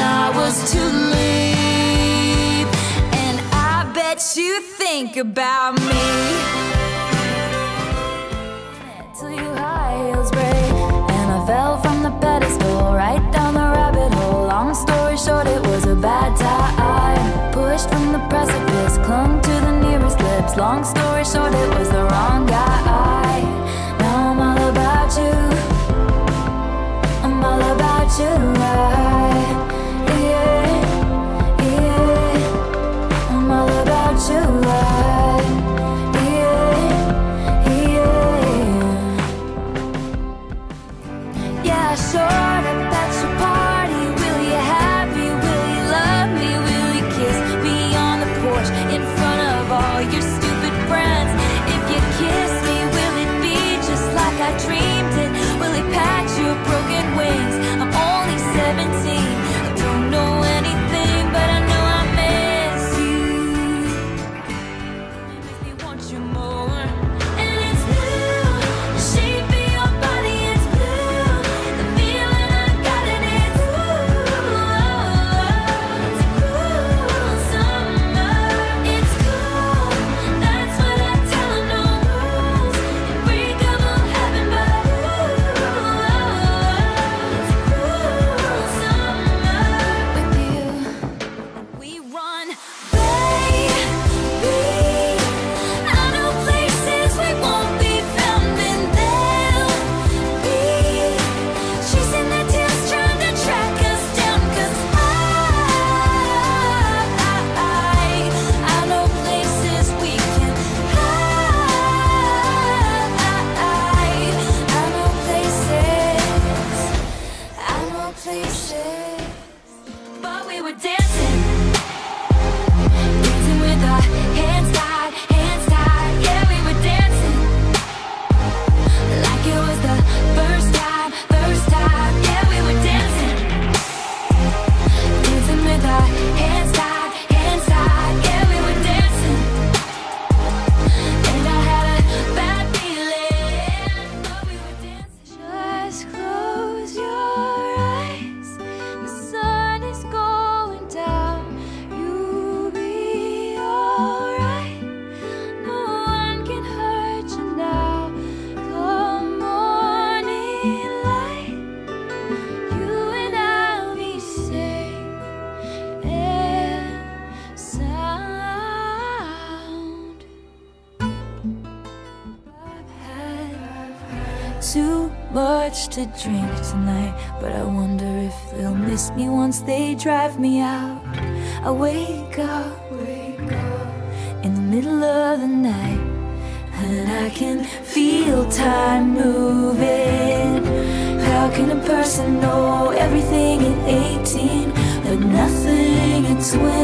I was to leave. And I bet you think about me. Till you high heels break. And I fell from the pedestal right down the rabbit hole. Long story short, it was a bad time. Pushed from the precipice, clung to the nearest lips. Long story short, it was the wrong guy. but we were dancing. too much to drink tonight But I wonder if they'll miss me once they drive me out. I wake up, wake up in the middle of the night And I can feel time moving. How can a person know everything in 18 But nothing at 20